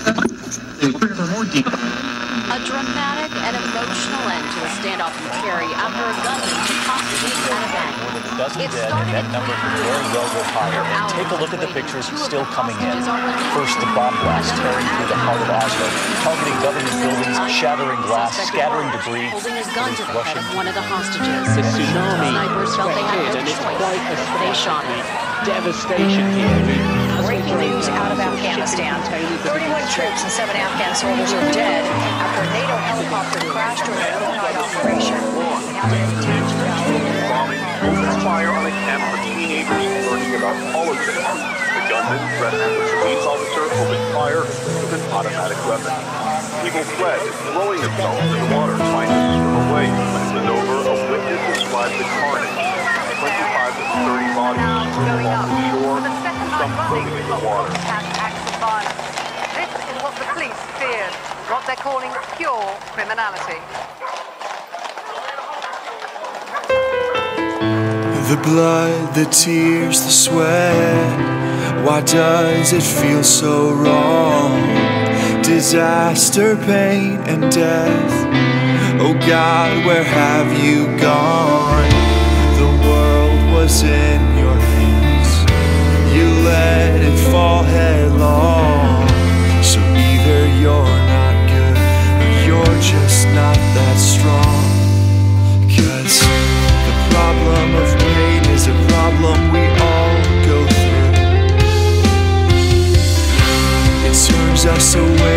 A dramatic and emotional end to a standoff in Cary after a gunman took hostages at a bank. More than a dozen dead, and that number could very well go higher. And take a look at the pictures still coming in. First, the bomb blast tearing through the heart of Oslo, targeting government buildings, shattering glass, scattering debris. Holding his gun to the head of one of the hostages. The tsunami Snipers felt they had no and it's choice. quite a They shot him. devastation here. Troops and seven Afghan soldiers are dead after a NATO helicopter crashed during an overnight operation. It happened in Tajik bombing fire on a camp for teenagers learning about politics. The gunman, as a police officer, opened fire with an automatic weapon. People fled, throwing themselves in the water, trying to swim away. When it was over, a witness described the carnage. 25 to 30 bodies strewn along the shore, some floating in the water. What the police feared, what they're calling pure criminality. The blood, the tears, the sweat. Why does it feel so wrong? Disaster, pain, and death. Oh God, where have you gone? Us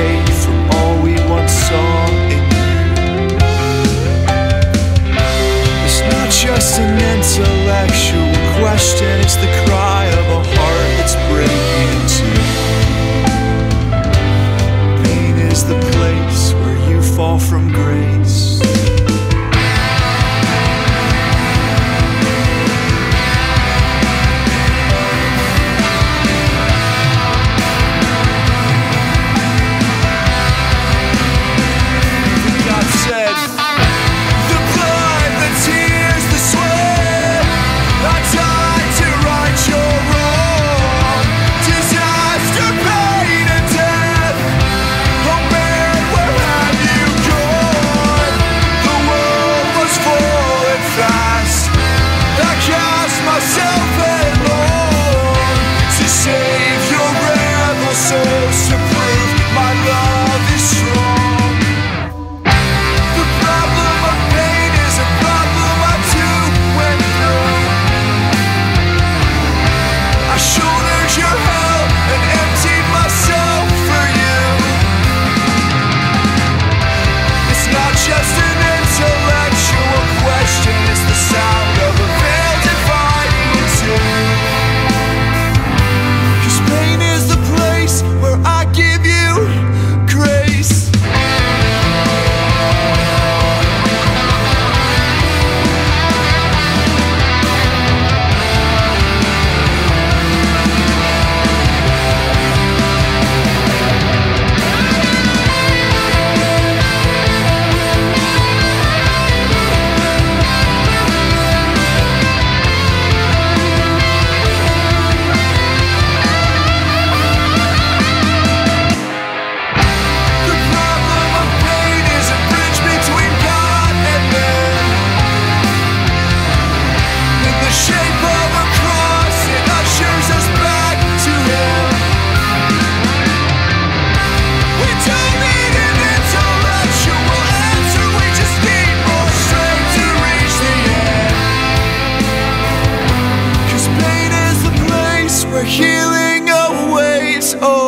healing awaits. Oh.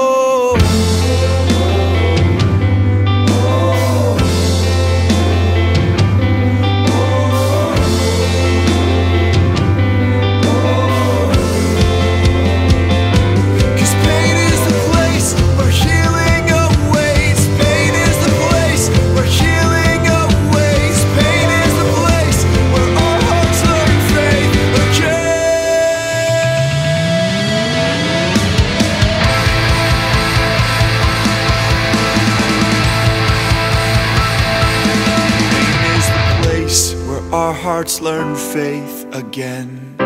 Our hearts learn faith again.